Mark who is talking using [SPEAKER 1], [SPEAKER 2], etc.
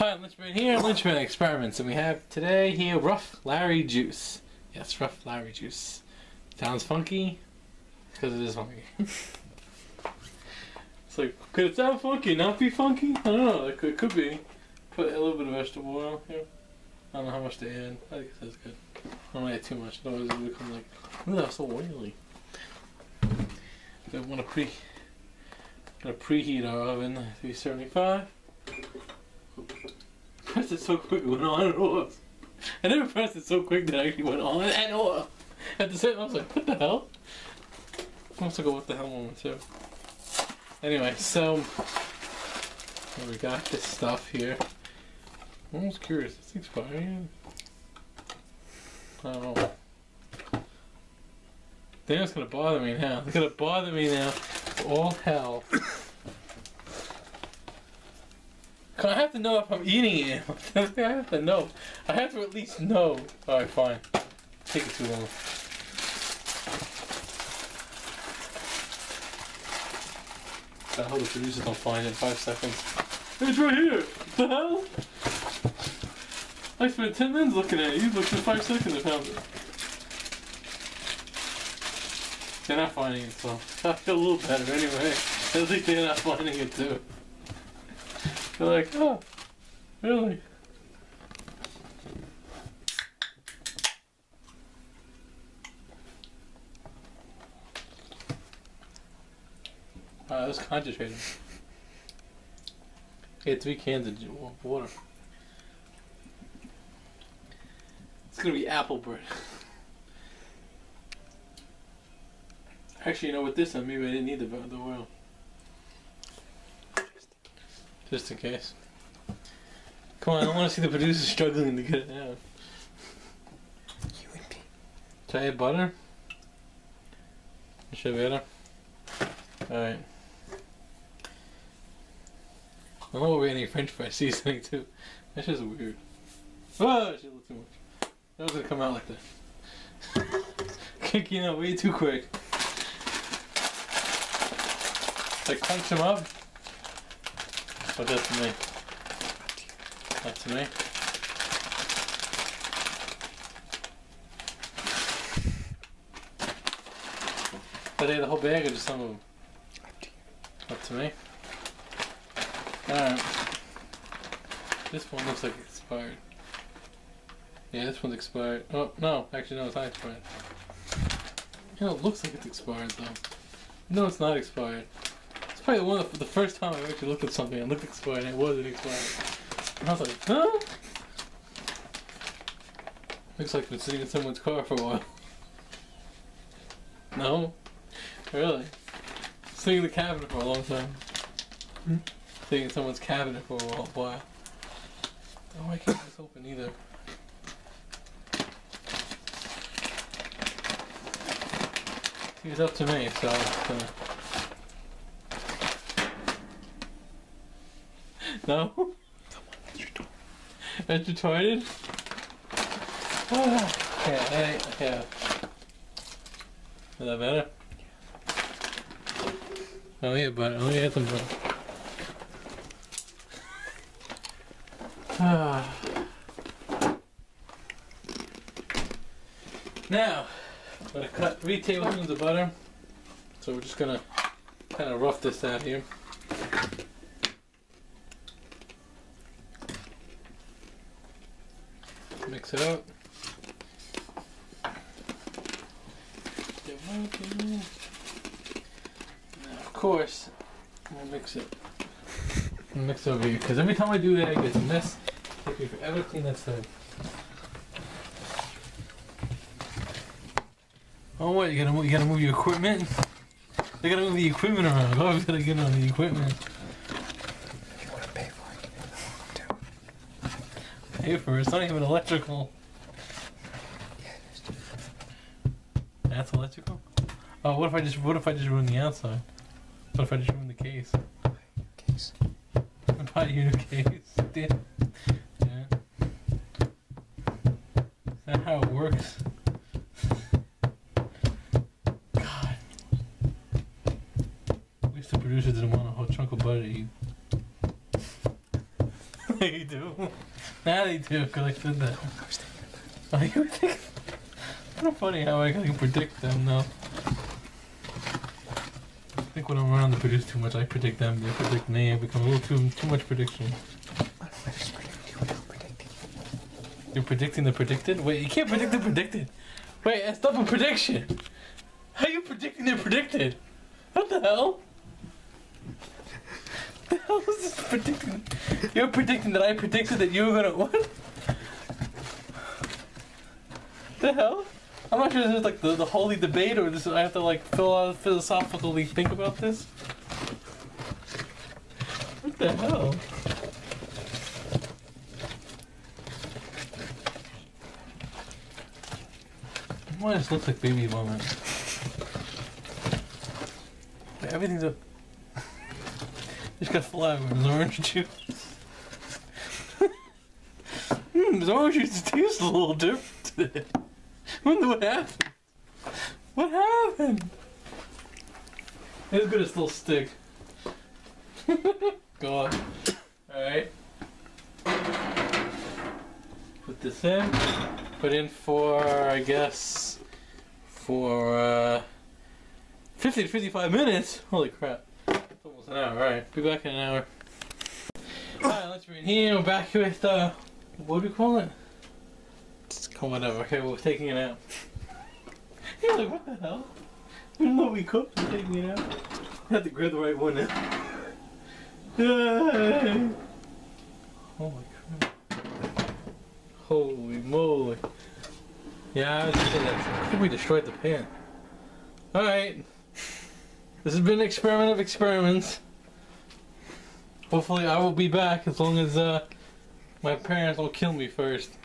[SPEAKER 1] Hi, I'm Lunchman here, Lunchman Experiments, and we have today here Ruff Larry Juice. Yes, Ruff Larry Juice. Sounds funky, because it is funky. it's like, could it sound funky, not be funky? I don't know, it could, could be. Put a little bit of vegetable oil here. I don't know how much to add. I think that's good. I don't add too much, otherwise it'll become like, ooh, that's so oily. I want to pre, gonna preheat our oven to 375. Pressed it so quick it went on and off. I never pressed it so quick that it actually went on and off. At the same time, I was like, what the hell? I must have go what the hell moment too. Anyway, so we got this stuff here. I'm almost curious. Is this expired? I don't know. Damn, it's gonna bother me now. It's gonna bother me now. All hell. I have to know if I'm eating it. I have to know. I have to at least know. Alright, fine. Take it too long. I hope the producers don't find it in five seconds. It's right here! What the hell? I spent 10 minutes looking at it. You looked in five seconds and found it. They're not finding it, so I feel a little better anyway. At least they're not finding it too. They're like, oh, really? Wow, that's concentrated. Hey, three cans of water. It's gonna be apple bread. Actually, you know, with this one, maybe I didn't need the, the oil. Just in case. Come on, I want to see the producers struggling to get it out.
[SPEAKER 2] You and me.
[SPEAKER 1] Should I add butter? Should I better? Alright. I what we any french fry seasoning too. That's just weird. Oh, shit, a little too much. That was gonna come out like that. Kicking out way too quick. Like punch him up. That's to me. That's me. The whole bag or just some of them? Up to me. Alright. This one looks like it's expired. Yeah, this one's expired. Oh, no. Actually, no, it's not expired. You know, it looks like it's expired, though. No, it's not expired. It's probably one of the, the first time I actually looked at something and looked at expired and it wasn't expired. And I was like, huh? Looks like it's been sitting in someone's car for a while. No? Really? Sitting in the cabinet for a long time.
[SPEAKER 2] Hmm?
[SPEAKER 1] Sitting in someone's cabinet for a while. Oh, I can't get this open either. See, it's up to me, so. it's, uh, No?
[SPEAKER 2] Come on, that's door.
[SPEAKER 1] That's retarded? Yeah, I, yeah. Is that better? Oh yeah, but oh yeah, some butter. Ah. Now, I'm gonna cut three tablespoons of butter. So we're just gonna kind of rough this out here. Mix it up. Now, of course, I'm gonna mix it. Mix over here because every time I do that, it gets a mess. Take me forever to clean that side. Oh, what? You gotta move, you gotta move your equipment. They gotta move the equipment around. Oh, you gotta get on the equipment.
[SPEAKER 2] If you want to pay for it, do.
[SPEAKER 1] Pay for. It's not even electrical.
[SPEAKER 2] Yeah, it is.
[SPEAKER 1] That's electrical. Oh, what if I just what if I just ruin the outside? What if I just ruin the case?
[SPEAKER 2] Case.
[SPEAKER 1] Buy you a new case. Damn. Yeah. Is that how it works? God. At least the producer didn't want a whole chunk of butter to eat. they do. Now they do, because I said that. Oh, you think? Kind of funny how I can predict them now. I think when I'm around the produce too much, I predict them, they predict me. I become a little too too much prediction.
[SPEAKER 2] it. I just predicted predicting.
[SPEAKER 1] You're predicting the predicted? Wait, you can't predict the predicted. Wait, that's a prediction. How are you predicting the predicted? What the hell? The hell is this predicting? You're predicting that I predicted that you were gonna what? The hell? I'm not sure this is like the, the holy debate or this I have to like philosophically think about this. What the hell? Why this looks like baby vomit? Everything's a. Just got and orange juice. Mmm, this orange juice tastes a little different today. Wonder what happened. What happened? It's gonna still stick. God. Alright. Put this in. Put in for, I guess, for uh, 50 to 55 minutes. Holy crap. It's an. Alright, be back in an hour. Alright, let's be in here. We're back with, uh, what do we call it? Oh, whatever. Okay, we're taking it out. You're like, what the hell? Even though we cooked, we're taking it out. I have to grab the right one now. Holy crap. Holy moly. Yeah, I. I think we destroyed the pan. Alright. This has been an experiment of experiments. Hopefully I will be back as long as uh, my parents will kill me first.